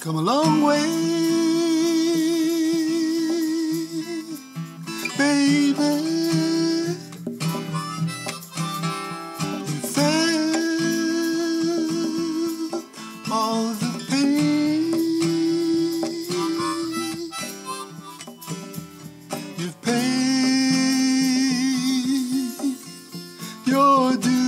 come a long way, baby. You felt all the pain. You've paid your.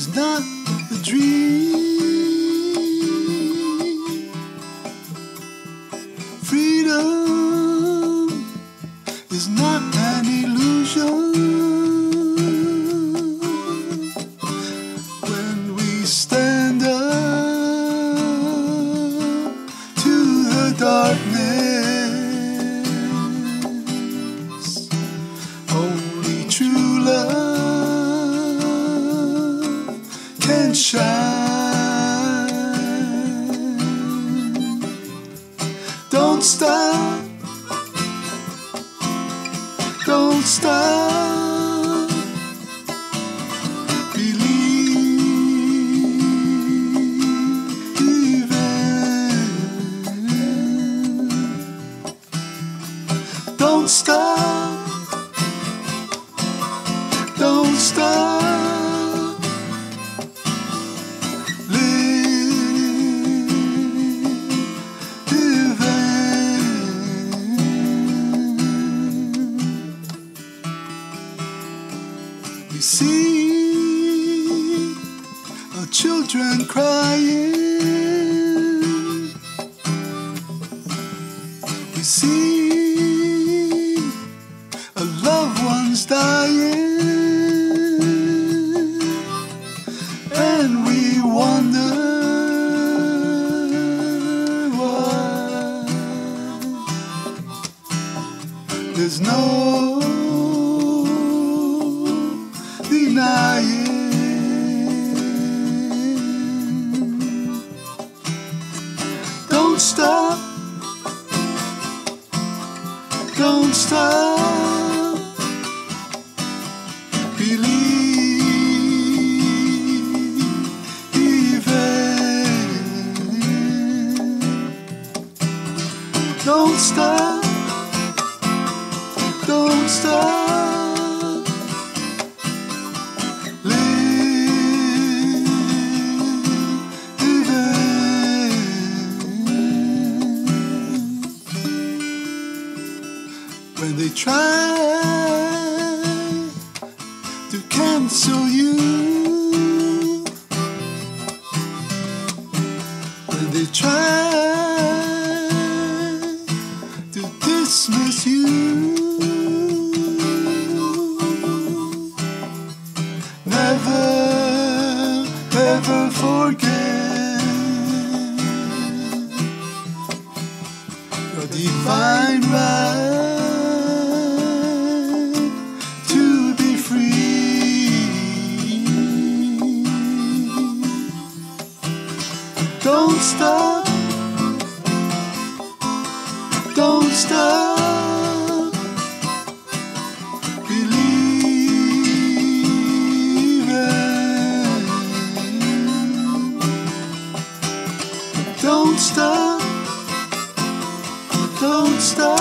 Is not a dream. Freedom is not Don't stop. Don't stop. Believing. Don't stop. Don't stop. Children crying. We see a loved ones dying. And we wonder why there's no denying. Don't stop. Don't stop. Believing. Don't stop. Don't stop. They try to cancel you, when they try to dismiss you. Never, ever forget your divine Don't stop. Don't stop. Believing. Don't stop. Don't stop.